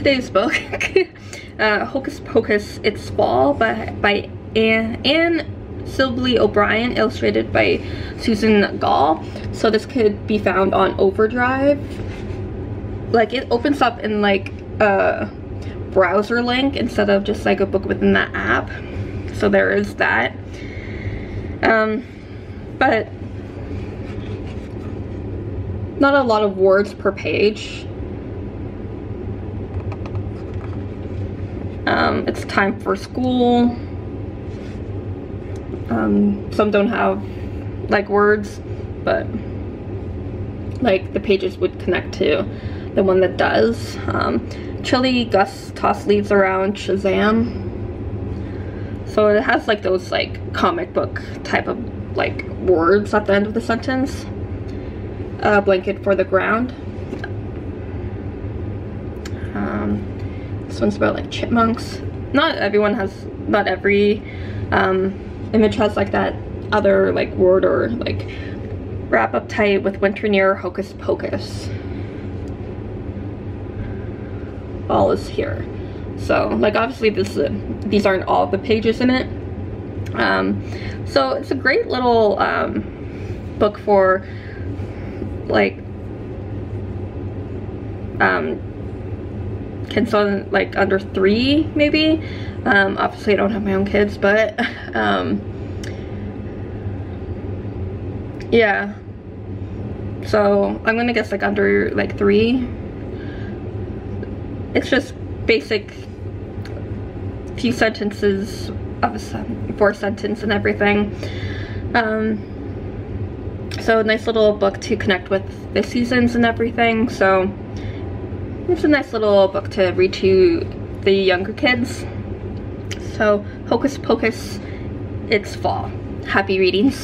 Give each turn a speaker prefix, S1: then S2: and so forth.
S1: today's book, uh, Hocus Pocus, It's Fall by, by Anne, Anne Sibley O'Brien, illustrated by Susan Gal. So this could be found on Overdrive. Like it opens up in like a browser link instead of just like a book within the app. So there is that. Um, but not a lot of words per page. Um, it's time for school. Um, some don't have like words, but like the pages would connect to the one that does. Um, Chilly Gus toss leaves around Shazam. So it has like those like comic book type of like words at the end of the sentence. A blanket for the ground. Um, this one's about like chipmunks. Not everyone has, not every um, image has like that other like word or like wrap up tight with winter near hocus pocus. All is here. So like obviously this uh, these aren't all the pages in it. Um, so it's a great little um, book for like um, kids on like under three maybe. Um, obviously I don't have my own kids but um, yeah. So I'm gonna guess like under like three. It's just basic few sentences of a four sentence and everything. Um, so nice little book to connect with the seasons and everything so it's a nice little book to read to the younger kids. So, Hocus Pocus, it's fall. Happy readings.